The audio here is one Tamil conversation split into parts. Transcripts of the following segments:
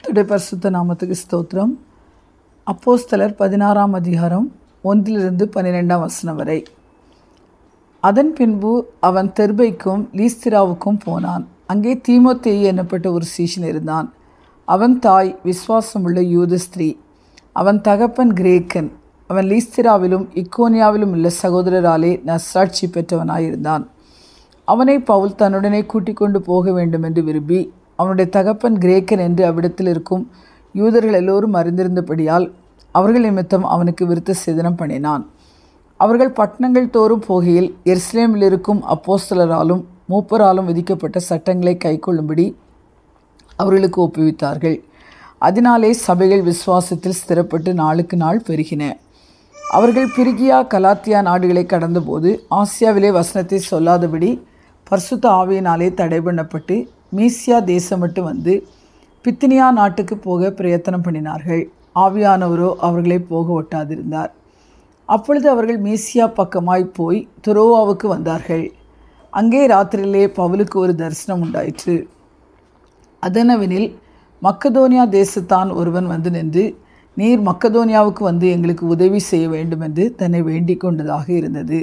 கர்த்தருடைய பரிசுத்த நாமத்துக்கு ஸ்தோத்திரம். அப்போஸ்தலர் பதினாறாம் அதிகாரம் ஒன்றிலிருந்து பன்னிரெண்டாம் வசனம் வரை. அதன் பின்பு அவன் தெர்பைக்கும் லீஸ்திராவுக்கும் போனான். அங்கே தீமோத்தேயு என்னப்பட்ட ஒரு சீஷன் இருந்தான். அவன் தாய் விசுவாசமுள்ள யூத ஸ்திரீ. அவன் தகப்பன் கிரேக்கன். அவன் லீஸ்திராவிலும் இக்கோனியாவிலும் உள்ள சகோதரராலே நசாட்சி பெற்றவனாயிருந்தான். அவனை பவுல் தன்னுடனே கூட்டிக் கொண்டு போக வேண்டும் என்று விரும்பி அவனுடைய தகப்பன் கிரேக்கன் என்று அவ்விடத்தில் இருக்கும் யூதர்கள் எல்லோரும் அறிந்திருந்தபடியால் அவர்கள் நிமித்தம் அவனுக்கு விருத்த சேதனம் பண்ணினான். அவர்கள் பட்டணங்கள் தோறும் போகையில் எருசலேமில் இருக்கும் அப்போஸ்தலராலும் மூப்பராலும் விதிக்கப்பட்ட சட்டங்களை கைக்கொள்ளும்படி அவர்களுக்கு ஒப்புவித்தார்கள். அதனாலே சபைகள் விசுவாசத்தில் ஸ்திரப்பட்டு நாளுக்கு நாள் பெருகின. அவர்கள் பிரிகியா கலாத்தியா நாடுகளை கடந்தபோது ஆசியாவிலே வசனத்தை சொல்லாதபடி பர்சுத்த ஆவியினாலே தடை பண்ணப்பட்டு மீசியா தேசம் மட்டும் வந்து பித்தினியா நாட்டுக்கு போக பிரயத்தனம் பண்ணினார்கள். ஆவியானவரோ அவர்களை போக ஒட்டாதிருந்தார். அப்பொழுது அவர்கள் மீசியா பக்கமாய் போய் துரோவாவுக்கு வந்தார்கள். அங்கே ராத்திரியிலே பவுலுக்கு ஒரு தரிசனம் உண்டாயிற்று. அதனவெனில் மக்கதோனியா தேசத்தான் ஒருவன் வந்து நின்று நீர் மக்கதோனியாவுக்கு வந்து எங்களுக்கு உதவி செய்ய வேண்டும் என்று தன்னை வேண்டிக் கொண்டதாக இருந்தது.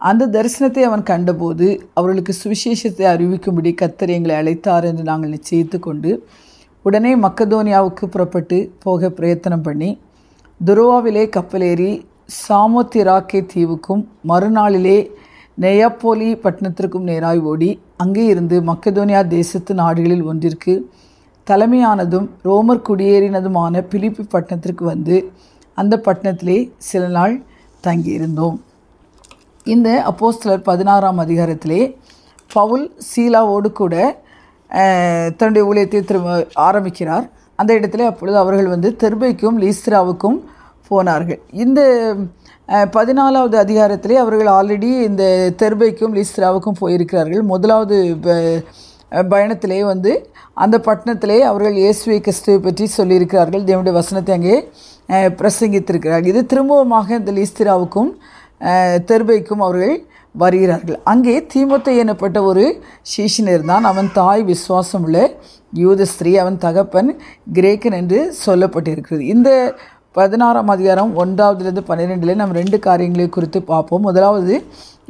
அந்த தரிசனத்தை அவன் கண்டபோது அவர்களுக்கு சுவிசேஷத்தை அறிவிக்கும்படி கத்தர் எங்களை அழைத்தார் என்று நாங்கள் நிச்சயித்து கொண்டு உடனே மக்கதோனியாவுக்கு புறப்பட்டு போக பிரயத்தனம் பண்ணி துருவாவிலே கப்பலேறி சாமோத்திராக்கே தீவுக்கும் மறுநாளிலே நெயாப்போலி பட்டணத்திற்கும் நேராய் ஓடி அங்கே இருந்து மக்கதோனியா தேசத்து நாடுகளில் ஒன்றிற்கு தலைமையானதும் ரோமர் குடியேறினதுமான பிலிப்பி பட்டணத்திற்கு வந்து அந்த பட்டணத்திலே சில நாள் தங்கியிருந்தோம். இந்த அப்போஸ்தலர் பதினாறாம் அதிகாரத்திலே பவுல் சீலாவோடு கூட தன்னுடைய ஊழியத்தை திரும்ப ஆரம்பிக்கிறார். அந்த இடத்துல அப்பொழுது அவர்கள் வந்து தெர்பைக்கும் லீஸ்திராவுக்கும் போனார்கள். இந்த பதினாலாவது அதிகாரத்திலே அவர்கள் ஆல்ரெடி இந்த தெர்பைக்கும் லீஸ்திராவுக்கும் போயிருக்கிறார்கள். முதலாவது பயணத்திலே வந்து அந்த பட்டணத்திலே அவர்கள் இயேசுவை கிறிஸ்துவை பற்றி சொல்லியிருக்கிறார்கள். தேவனுடைய வசனத்தை அங்கே பிரசங்கித்திருக்கிறார்கள். இது திரும்பவுமாக இந்த லீஸ்திராவுக்கும் தெர்பைக்கும் அவர்கள் வருகிறார்கள். அங்கே தீமத்தை எனப்பட்ட ஒரு சீஷன் இருந்தான் அவன் தாய் விசுவாசம் உள்ள யூத ஸ்திரீ அவன் தகப்பன் கிரேக்கன் என்று சொல்லப்பட்டிருக்கிறது. இந்த பதினாறாம் அதிகாரம் ஒன்றாவதுலேருந்து பன்னிரெண்டில் நம்ம ரெண்டு காரியங்களை குறித்து பார்ப்போம். முதலாவது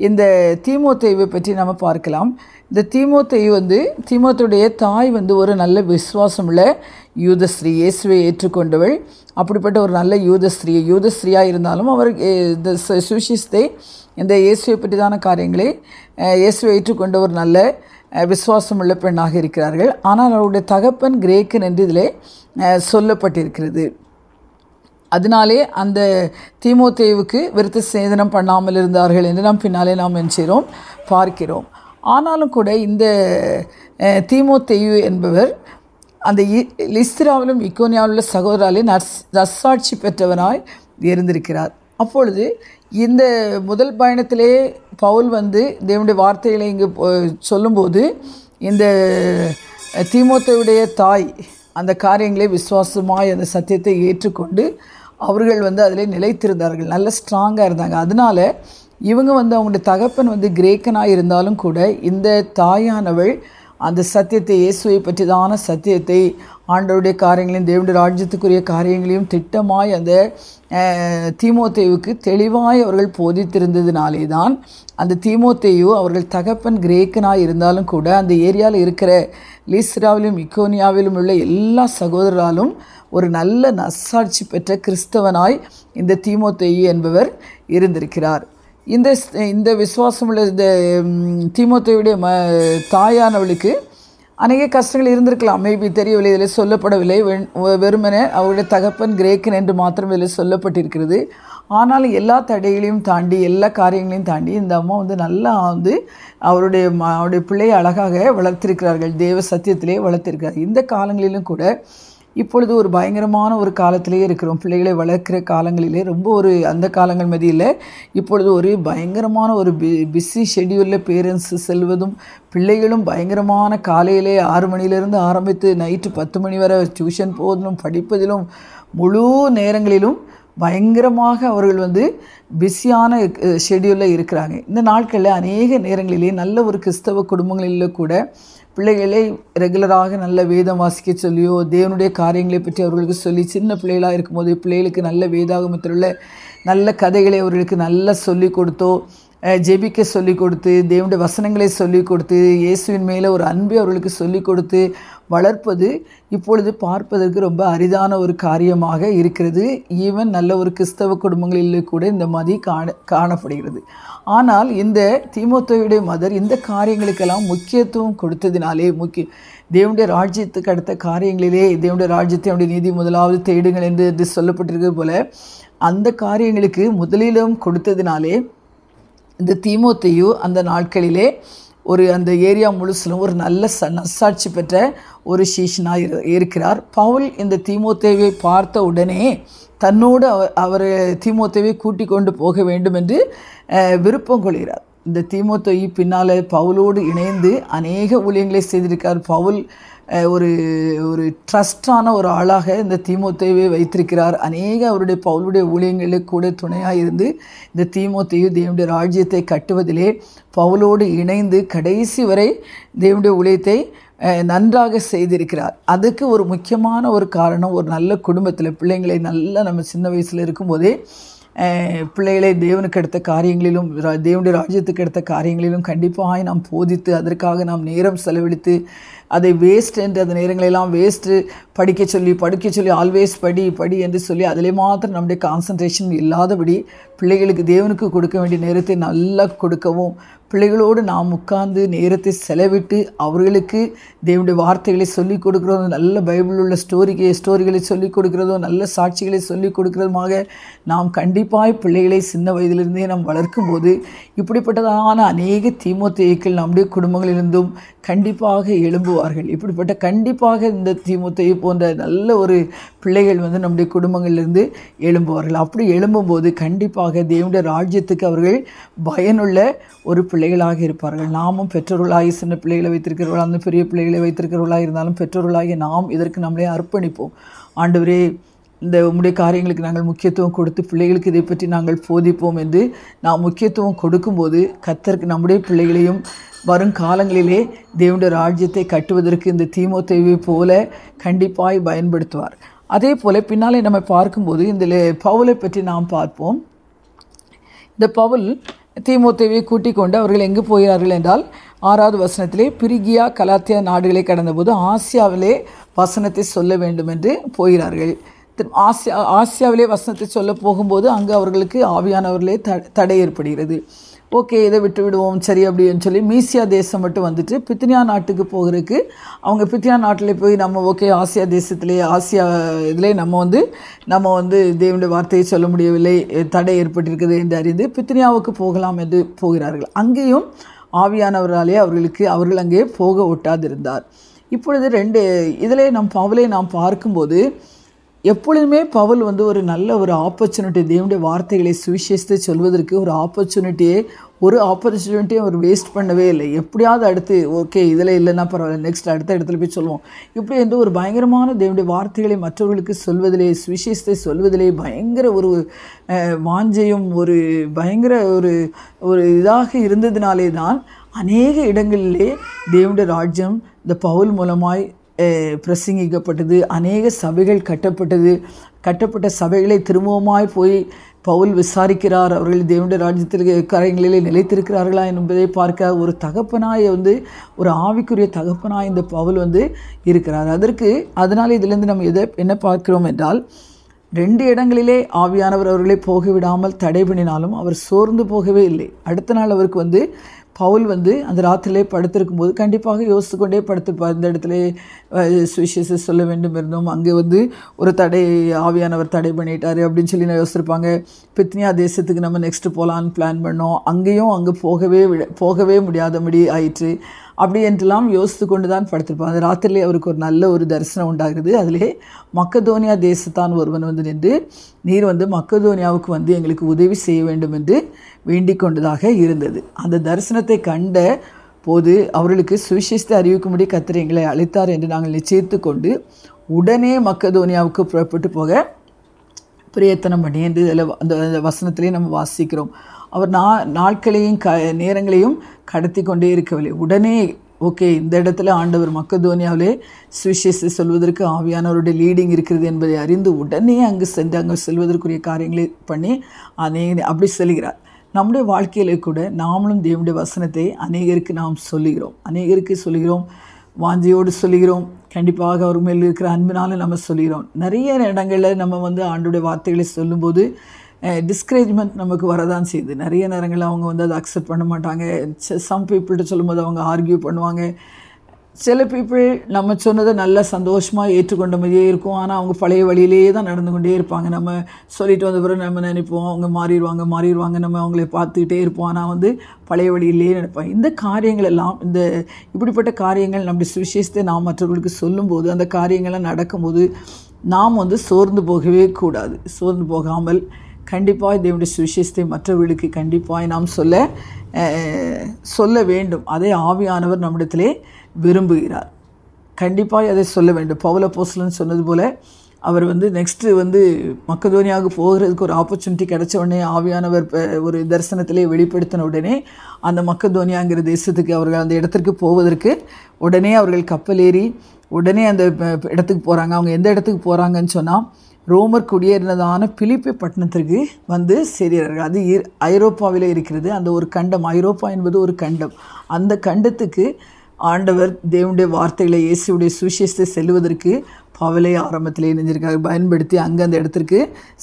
இந்த தீமோத்தேவை பற்றி நம்ம பார்க்கலாம். இந்த தீமோத்தேயு வந்து தீமோத்துடைய தாய் வந்து ஒரு நல்ல விசுவாசமுள்ள யூதஸ்ரீ இயேசுவை ஏற்றுக்கொண்டவள். அப்படிப்பட்ட ஒரு நல்ல யூதஸ்ரீ யூதஸ்ரீயாக இருந்தாலும் அவர் இந்த சுஷிஸ்தே இந்த இயேசுவை பற்றிதான காரியங்களை இயேசுவை ஏற்றுக்கொண்ட ஒரு நல்ல விசுவாசமுள்ள பெண்ணாக இருக்கிறார்கள். ஆனால் அவருடைய தகப்பன் கிரேக்கன் என்று இதில் சொல்லப்பட்டிருக்கிறது. அதனாலே அந்த தீமோத்தேவுக்கு விருத்த சேதனம் பண்ணாமல் இருந்தார்கள் என்று நாம் பின்னாலே நாம் நினைச்சிரோம் பார்க்கிறோம். ஆனாலும் கூட இந்த தீமோத்தேயு என்பவர் அந்த லிஸ்திராவிலும் உள்ள சகோதராலே நஸ் நசாட்சி பெற்றவனாய் இருந்திருக்கிறார். அப்பொழுது இந்த முதல் பயணத்திலே பவுல் வந்து தேவனுடைய வார்த்தைகளை இங்கு சொல்லும்போது இந்த திமுகவுடைய தாய் அந்த காரியங்களை விசுவாசமாய் அந்த சத்தியத்தை ஏற்றுக்கொண்டு அவர்கள் வந்து அதில் நிலைத்திருந்தார்கள். நல்ல ஸ்ட்ராங்காக இருந்தாங்க. அதனால் இவங்க வந்து அவங்களுடைய தகப்பன் வந்து கிரேக்கனாக இருந்தாலும் கூட இந்த தாயானவள் அந்த சத்தியத்தை இயேசுவை பற்றிதான சத்தியத்தை ஆண்டவருடைய காரியங்களையும் தேவனுடைய ராஜ்யத்துக்குரிய காரியங்களையும் திட்டமாய் அந்த தீமோத்தேவுக்கு தெளிவாய் அவர்கள் போதித்திருந்ததினாலே தான் அந்த தீமோத்தேயு அவர்கள் தகப்பன் கிரேக்கனாக இருந்தாலும் கூட அந்த ஏரியாவில் இருக்கிற லீஸ்ராவிலும் இக்கோனியாவிலும் உள்ள எல்லா சகோதரராலும் ஒரு நல்ல நசாட்சி பெற்ற கிறிஸ்தவனாய் இந்த தீமோத்தேயு என்பவர் இருந்திருக்கிறார். இந்த இந்த விசுவாசமுள்ள இந்த தீமோத்தையுடைய ம தாயானவளுக்கு அநேக கஷ்டங்கள் இருந்திருக்கலாம். மேபி தெரியவில்லை இதில் சொல்லப்படவில்லை. வெறுமனே அவருடைய தகப்பன் கிரேக்கன் என்று மாத்திரம் இதில் சொல்லப்பட்டிருக்கிறது. ஆனாலும் எல்லா தடைகளையும் தாண்டி எல்லா காரியங்களையும் தாண்டி இந்த அம்மா வந்து நல்லா வந்து அவருடைய அவருடைய பிள்ளையை அழகாக வளர்த்திருக்கிறார்கள். தேவ சத்தியத்திலே வளர்த்திருக்கிறார். இந்த காலங்களிலும் கூட இப்பொழுது ஒரு பயங்கரமான ஒரு காலத்திலே இருக்கிறோம். பிள்ளைகளை வளர்க்கிற காலங்களிலே ரொம்ப ஒரு அந்த காலங்கள் மதியில் இப்பொழுது ஒரு பயங்கரமான ஒரு பி பிஸி ஷெடியூலில் பேரண்ட்ஸ் செல்வதும் பிள்ளைகளும் பயங்கரமான காலையிலே ஆறு மணிலேருந்து ஆரம்பித்து நைட்டு பத்து மணி வரை டியூஷன் போவதிலும் படிப்பதிலும் முழு நேரங்களிலும் பயங்கரமாக அவர்கள் வந்து பிஸியான ஷெடியூலில் இருக்கிறாங்க. இந்த நாட்களில் அநேக நேரங்களிலே நல்ல ஒரு கிறிஸ்தவ குடும்பங்களில் கூட பிள்ளைகளை ரெகுலராக நல்ல வேதம் வாசிக்க சொல்லியோ தேவனுடைய காரியங்களை பற்றி அவர்களுக்கு சொல்லி சின்ன பிள்ளைகளாக இருக்கும்போது பிள்ளைகளுக்கு நல்ல வேதாகமத்தில் உள்ள நல்ல கதைகளை அவர்களுக்கு நல்லா சொல்லி கொடுத்தோ ஜெபிக்க சொல்லிக் கொடுத்து தேவனுடைய வசனங்களை சொல்லிக் கொடுத்து இயேசுவின் மேலே ஒரு அன்பை அவர்களுக்கு சொல்லிக் கொடுத்து வளர்ப்பது இப்பொழுது பார்ப்பதற்கு ரொம்ப அரிதான ஒரு காரியமாக இருக்கிறது. ஈவன் நல்ல ஒரு கிறிஸ்தவ குடும்பங்களில் கூட இந்த மாதிரி காண காணப்படுகிறது. ஆனால் இந்த திமுகவுடைய மதர் இந்த காரியங்களுக்கெல்லாம் முக்கியத்துவம் கொடுத்ததினாலே முக்கிய தேவனுடைய ராஜ்யத்துக்கு அடுத்த காரியங்களிலே தேவனுடைய ராஜ்யத்தை அவருடைய நீதி முதலாவது தேடுங்கள் என்று என்று சொல்லப்பட்டிருக்கிறது போல அந்த காரியங்களுக்கு முதலிலும் கொடுத்ததினாலே இந்த தீமோத்தையு அந்த நாட்களிலே ஒரு அந்த ஏரியா முழுசிலும் ஒரு நல்ல ச நசாட்சி பெற்ற ஒரு சீஷனாக இரு இருக்கிறார். பவுல் இந்த தீமோத்தேவை பார்த்த உடனே தன்னோடு அவர் அவர் தீமோத்தேவை கூட்டிக் கொண்டு போக வேண்டும் என்று விருப்பம் கொள்கிறார். இந்த தீமோத்தேயு பின்னால் பவுலோடு இணைந்து அநேக ஊழியங்களை செய்திருக்கார். பவுல் ஒரு ஒரு ட்ரஸ்டான ஒரு ஆளாக இந்த தீமோத்தேவை வைத்திருக்கிறார். அநேக அவருடைய பவுலுடைய ஊழியங்களுக்கு கூட துணையாக இருந்து இந்த தீமோத்தையும் தேவனுடைய ராஜ்யத்தை கட்டுவதிலே பவுலோடு இணைந்து கடைசி வரை தேவனுடைய ஊழியத்தை நன்றாக செய்திருக்கிறார். அதுக்கு ஒரு முக்கியமான ஒரு காரணம் ஒரு நல்ல குடும்பத்தில் பிள்ளைங்களை நல்லா நம்ம சின்ன வயசில் இருக்கும்போதே பிள்ளைகளை தேவனுக்கு எடுத்த காரியங்களிலும் ரா- தேவனுடைய ராஜ்யத்துக்கு எடுத்த காரியங்களிலும் கண்டிப்பாக நாம் போதித்து அதற்காக நாம் நேரம் செலவழித்து அதை வேஸ்ட் என்று அந்த நேரங்களெல்லாம் வேஸ்ட்டு படிக்க சொல்லி படிக்க சொல்லி ஆல்வேஸ் படி படி என்று சொல்லி அதிலே மாத்திரம் நம்முடைய கான்சன்ட்ரேஷன் இல்லாதபடி பிள்ளைகளுக்கு தேவனுக்கு கொடுக்க வேண்டிய நேரத்தை நல்லா கொடுக்கவும் பிள்ளைகளோடு நாம் உட்கார்ந்து நேரத்தை செலவிட்டு அவர்களுக்கு தேவனுடைய வார்த்தைகளை சொல்லிக் கொடுக்குறதும் நல்ல பைபிள் உள்ள ஸ்டோரிக்கு ஸ்டோரிகளை சொல்லிக் கொடுக்குறதும் நல்ல சாட்சிகளை சொல்லிக் கொடுக்குறதுமாக நாம் கண்டிப்பாக பிள்ளைகளை சின்ன வயதிலிருந்தே நாம் வளர்க்கும்போது இப்படிப்பட்டதான அநேக தீமோத்தேயுக்கள் நம்முடைய குடும்பங்களிலிருந்தும் கண்டிப்பாக எழும்புவார்கள். இப்படிப்பட்ட கண்டிப்பாக இந்த திமுத்தையை போன்ற நல்ல ஒரு பிள்ளைகள் வந்து நம்முடைய குடும்பங்களிலிருந்து எழும்புவார்கள். அப்படி எழும்பும்போது கண்டிப்பாக தேவனுடைய ராஜ்யத்துக்கு அவர்கள் பயனுள்ள ஒரு பிள்ளைகளாக இருப்பார்கள். நாமும் பெற்றோர்களாகி சின்ன பிள்ளைகளை வைத்திருக்கிறவர்களாக அந்த பெரிய பிள்ளைகளை வைத்திருக்கிறவர்களாக இருந்தாலும் பெற்றோர்களாகி நாம் இதற்கு நம்மளே அர்ப்பணிப்போம். ஆண்டவரே இந்த உம்முடைய காரியங்களுக்கு நாங்கள் முக்கியத்துவம் கொடுத்து பிள்ளைகளுக்கு இதை பற்றி நாங்கள் போதிப்போம் என்று நாம் முக்கியத்துவம் கொடுக்கும்போது கத்தருக்கு நம்முடைய பிள்ளைகளையும் வரும் காலங்களிலே தேவனுடைய ராஜ்யத்தை கட்டுவதற்கு இந்த தீமோத்தேவை போல கண்டிப்பாய் பயன்படுத்துவார். அதே போல பின்னாலே நம்ம பார்க்கும்போது இந்த பவுலை பற்றி நாம் பார்ப்போம். இந்த பவுல் தீமோத்தேவை கூட்டிக் கொண்டு அவர்கள் எங்கு போகிறார்கள் என்றால் ஆறாவது வசனத்திலே பிரிகியா கலாத்தியா நாடுகளை கடந்தபோது ஆசியாவிலே வசனத்தை சொல்ல வேண்டும் என்று போகிறார்கள். ஆசியா ஆசியாவிலே வசனத்தை சொல்ல போகும்போது அங்கே அவர்களுக்கு ஆவியானவர்களே த தடை ஏற்படுகிறது. ஓகே இதை விட்டு விடுவோம் சரி அப்படின்னு சொல்லி மீசியா தேசம் மட்டும் வந்துட்டு பித்தினியா நாட்டுக்கு போகிறதுக்கு அவங்க பித்தினியா நாட்டில் போய் நம்ம ஓகே ஆசியா தேசத்திலே ஆசியா இதிலே நம்ம வந்து நம்ம வந்து தேவனுடைய வார்த்தையை சொல்ல முடியவில்லை தடை ஏற்பட்டிருக்குது என்று அறிந்து பித்தினியாவுக்கு போகலாம் என்று போகிறார்கள். அங்கேயும் ஆவியானவராலே அவர்களுக்கு அவர்கள் அங்கே போக ஒட்டாதிருந்தார். இப்பொழுது ரெண்டு இதிலே நம் பவுலை நாம் பார்க்கும்போது எப்பொழுதுமே பவுல் வந்து ஒரு நல்ல ஒரு ஆப்பர்ச்சுனிட்டி தேவனுடைய வார்த்தைகளை சுவிசேஷத்தை சொல்வதற்கு ஒரு ஆப்பர்ச்சுனிட்டியை ஒரு ஆப்பர்ச்சுனிட்டியை அவர் வேஸ்ட் பண்ணவே இல்லை. எப்படியாவது அடுத்து ஓகே இதில் இல்லைன்னா பரவாயில்ல நெக்ஸ்ட் அடுத்த இடத்துல போய் சொல்லுவோம். இப்படி வந்து ஒரு பயங்கரமான தேவனுடைய வார்த்தைகளை மற்றவர்களுக்கு சொல்வதிலே சுவிசேஷத்தை சொல்வதிலே பயங்கர ஒரு வாஞ்சையும் ஒரு பயங்கர ஒரு ஒரு இதாக இருந்ததினாலே தான் அநேக இடங்களிலே தேவனுடைய ராஜ்யம் இந்த பவுல் மூலமாய் பிரசங்கிக்கப்பட்டது. அநேக சபைகள் கட்டப்பட்டது. கட்டப்பட்ட சபைகளை திரும்பவுமாய் போய் பவுல் விசாரிக்கிறார். அவர்கள் தேவனுடைய ராஜ்யத்திற்கு கரைகளிலே நிலைத்திருக்கிறார்களா என்பதை பார்க்க ஒரு தகப்பனாய் வந்து ஒரு ஆவிக்குரிய தகப்பனாய் இந்த பவுல் வந்து இருக்கிறார். அதற்கு அதனால் இதிலிருந்து நம்ம எதை என்ன பார்க்கிறோம் என்றால் ரெண்டு இடங்களிலே ஆவியானவர் அவர்களை போக விடாமல் தடை பண்ணினாலும் அவர் சோர்ந்து போகவே இல்லை. அடுத்த நாள் அவருக்கு வந்து பவுல் வந்து அந்த ராத்திரிலே படுத்திருக்கும் போது கண்டிப்பாக யோசித்து கொண்டே படுத்திருப்பார். இந்த இடத்துல சுவிசேஷ சொல்ல வேண்டும் இருந்தோம் அங்கே வந்து ஒரு தடை ஆவியானவர் தடை பண்ணிட்டார் அப்படின்னு சொல்லி நான் யோசிச்சிருப்பாங்க பித்னியா தேசத்துக்கு நம்ம நெக்ஸ்ட்டு போகலான்னு பிளான் பண்ணோம். அங்கேயும் அங்கே போகவே விட போகவே முடியாதபடி ஆயிற்று. அப்படி என்றெல்லாம் யோசித்து கொண்டு தான் படுத்திருப்பான். அந்த ராத்திரிலே அவருக்கு ஒரு நல்ல ஒரு தரிசனம் உண்டாகுது அதிலே மக்கதோனியா தேசத்தான் ஒருவன் வந்து நின்று நீர் வந்து மக்கதோனியாவுக்கு வந்து எங்களுக்கு உதவி செய்ய வேண்டும் என்று வேண்டிக் கொண்டதாக இருந்தது. அந்த தரிசனத்தை கண்ட போது அவர்களுக்கு சுவிசேஷத்தை அறிவிக்கும்படி கர்த்தர் எங்களை அழைத்தார் என்று நாங்கள் நிச்சயித்து கொண்டு உடனே மக்கதோனியாவுக்கு புறப்பட்டு போக பிரயத்தனம் பண்ணி என்று இதில் அந்த அந்த வசனத்திலே நம்ம வாசிக்கிறோம். அவர் நா நாட்களையும் க நேரங்களையும் கடத்தி கொண்டே இருக்கவில்லை. உடனே ஓகே இந்த இடத்துல ஆண்டவர் மக்கதோனியாவிலே சுவிசேஷத்தை சொல்வதற்கு ஆவியானவருடைய லீடிங் இருக்கிறது என்பதை அறிந்து உடனே அங்கு சென்று அங்கே செல்வதற்குரிய காரியங்களை பண்ணி அநேக அப்படி செல்கிறார். நம்முடைய வாழ்க்கையிலே கூட நாமளும் தேவனுடைய வசனத்தை அநேகருக்கு நாம் சொல்லுகிறோம். அநேகருக்கு சொல்லுகிறோம். வாஞ்சியோடு சொல்கிறோம் கண்டிப்பாக அவர் மேல் இருக்கிற அன்பினால நம்ம சொல்கிறோம் நிறைய இடங்களில் நம்ம வந்து ஆண்டுடைய வார்த்தைகளை சொல்லும்போது டிஸ்கரேஜ்மெண்ட் நமக்கு வரதான் செய்யுது. நிறைய நேரங்களில் அவங்க வந்து அதை அக்செப்ட் பண்ண மாட்டாங்க. சம் பீப்புள்கிட்ட சொல்லும்போது அவங்க ஆர்கியூ பண்ணுவாங்க. சில பீப்புள் நம்ம சொன்னதை நல்லா சந்தோஷமாக ஏற்றுக்கொண்ட மாதிரியே இருக்கும். ஆனால் அவங்க பழைய வழியிலேயே தான் நடந்து கொண்டே இருப்பாங்க. நம்ம சொல்லிட்டு வந்த பிறகு நம்ம நினைப்போம் அவங்க மாறிடுவாங்க மாறிடுவாங்க. நம்ம அவங்கள பார்த்துக்கிட்டே இருப்போம். ஆனால் வந்து பழைய வழியிலேயே நினைப்பாங்க இந்த காரியங்கள் எல்லாம் இந்த இப்படிப்பட்ட காரியங்கள் நம்முடைய சுவிசேஷத்தை நாம் மற்றவர்களுக்கு சொல்லும்போது அந்த காரியங்கள்லாம் நடக்கும்போது நாம் வந்து சோர்ந்து போகவே கூடாது. சோர்ந்து போகாமல் கண்டிப்பாக தேவனுடைய சுவிசேஷத்தை மற்றவர்களுக்கு கண்டிப்பாக நாம் சொல்ல சொல்ல வேண்டும். அதை ஆவியானவர் நம்மிடத்திலே விரும்புகிறார். கண்டிப்பாக அதை சொல்ல வேண்டும். பவுல போஸ்லன்னு சொன்னது போல் அவர் வந்து நெக்ஸ்ட்டு வந்து மக்கதோனியாக போகிறதுக்கு ஒரு ஆப்பர்ச்சுனிட்டி கிடைச்ச உடனே ஆவியானவர் ஒரு தரிசனத்திலே வெளிப்படுத்தின உடனே அந்த மக்கதோனியாங்கிற தேசத்துக்கு அவர்கள் அந்த இடத்திற்கு போவதற்கு உடனே அவர்கள் கப்பல் ஏறி உடனே அந்த இடத்துக்கு போகிறாங்க அவங்க எந்த இடத்துக்கு போகிறாங்கன்னு சொன்னால் ரோமர் குடியேறினதான பிலிப்பி பட்டணத்திற்கு வந்து சேர்கிறார்கள். அது ஐரோப்பாவில் இருக்கிறது. அந்த ஒரு கண்டம் ஐரோப்பா என்பது ஒரு கண்டம். அந்த கண்டத்துக்கு ஆண்டவர் தேவனுடைய வார்த்தைகளை இயேசுடைய சுவிசேஷத்தை செல்வதற்கு பவலை ஆரம்பத்தில் இணைஞ்சிருக்காங்க பயன்படுத்தி அங்கே அந்த இடத்திற்கு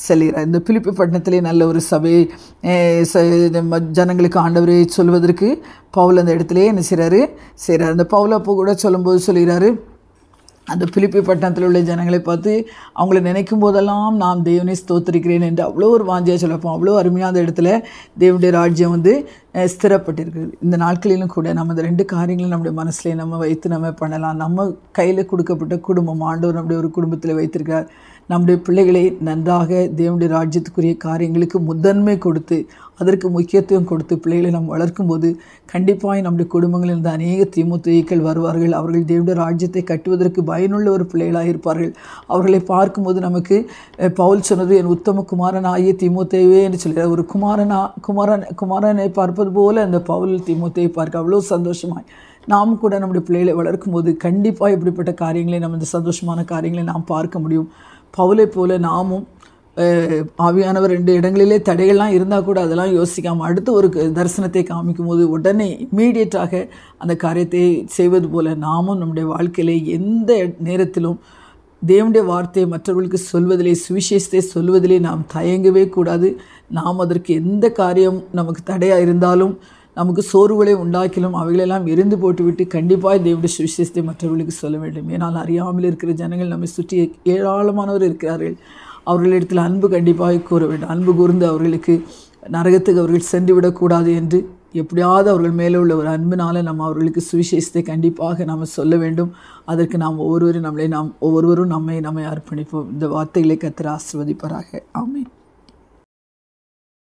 செல்கிறார். இந்த பிலிப்பி பட்டணத்திலே நல்ல ஒரு சபை ஜனங்களுக்கு ஆண்டவரை சொல்வதற்கு பவுல் அந்த இடத்துலையே என்ன செய்கிறாரு? செய்கிறார். அந்த பவுலப்போ கூட சொல்லும்போது சொல்கிறாரு அந்த பிலிப்பி பட்டணத்தில் உள்ள ஜனங்களை பார்த்து அவங்கள நினைக்கும் போதெல்லாம் நான் தேவனை ஸ்தோத்திருக்கிறேன் என்று அவ்வளோ ஒரு வாஞ்சியாக சொல்லப்போம். அவ்வளோ அருமையான இடத்துல தேவனுடைய ராஜ்யம் வந்து ஸ்திரப்பட்டிருக்கிறது. இந்த நாட்களிலும் கூட நம்ம இந்த ரெண்டு காரியங்களும் நம்முடைய மனசுலேயே நம்ம வைத்து நம்ம பண்ணலாம். நம்ம கையில் கொடுக்கப்பட்ட குடும்பம் ஆண்டவர் நம்முடைய ஒரு குடும்பத்தில் வைத்திருக்கார் நம்முடைய பிள்ளைகளை நன்றாக தேவனுடைய ராஜ்யத்துக்குரிய காரியங்களுக்கு முதன்மை கொடுத்து அதற்கு முக்கியத்துவம் கொடுத்து பிள்ளைகளை நாம் வளர்க்கும்போது கண்டிப்பாக நம்முடைய குடும்பங்களில் இருந்து அநேக திமுத்தைகள் வருவார்கள். அவர்கள் தேவனுடைய ராஜ்யத்தை கட்டுவதற்கு பயனுள்ள ஒரு பிள்ளைகளாக இருப்பார்கள். அவர்களை பார்க்கும்போது நமக்கு பவுல் சொன்னது என் உத்தம குமாரன் ஆகிய திமுத்தைவே என்று சொல்கிறார். ஒரு குமாரனா குமாரன் குமாரனை பார்ப்பது போல அந்த பவுல் திமுத்தையை பார்க்க அவ்வளோ சந்தோஷமாய். நாம் கூட நம்முடைய பிள்ளைகளை வளர்க்கும் போது கண்டிப்பாக இப்படிப்பட்ட காரியங்களை நம்ம இந்த சந்தோஷமான காரியங்களை நாம் பார்க்க முடியும். பவுலை போல நாமும் ஆவியானவர் ரெண்டு இடங்களிலே தடைகள்லாம் இருந்தால் கூட அதெல்லாம் யோசிக்காமல் அடுத்து ஒரு தரிசனத்தை காமிக்கும் போது உடனே இம்மீடியட்டாக அந்த காரியத்தை செய்வது போல நாமும் நம்முடைய வாழ்க்கையிலே எந்த நேரத்திலும் தேவனுடைய வார்த்தையை மற்றவர்களுக்கு சொல்வதிலே சுவிசேஷத்தை சொல்வதிலே நாம் தயங்கவே கூடாது. நாம் அதற்கு எந்த காரியம் நமக்கு தடையாக இருந்தாலும் நமக்கு சோர்வுகளை உண்டாக்கிலும் அவைகளெல்லாம் எரிந்து போட்டுவிட்டு கண்டிப்பாக தேவனுடைய சுவிசேஷத்தை மற்றவர்களுக்கு சொல்ல வேண்டும். ஏனால் அறியாமல் இருக்கிற ஜனங்கள் நம்மை சுற்றி ஏராளமானவர் இருக்கிறார்கள். அவர்களிடத்தில் அன்பு கண்டிப்பாக கூற வேண்டும். அன்பு கூர்ந்து அவர்களுக்கு நரகத்துக்கு அவர்கள் சென்று விடக்கூடாது என்று எப்படியாவது அவர்கள் மேலே உள்ள ஒரு அன்பினால் நம்ம அவர்களுக்கு சுவிசேஷத்தை கண்டிப்பாக நாம் சொல்ல வேண்டும். அதற்கு நாம் ஒவ்வொருவரும் நம்மளை நாம் ஒவ்வொருவரும் நம்மை நம்மை அர்ப்பணிப்போம். இந்த வார்த்தைகளை கத்திர ஆசிர்வதிப்பராக. ஆமீன்.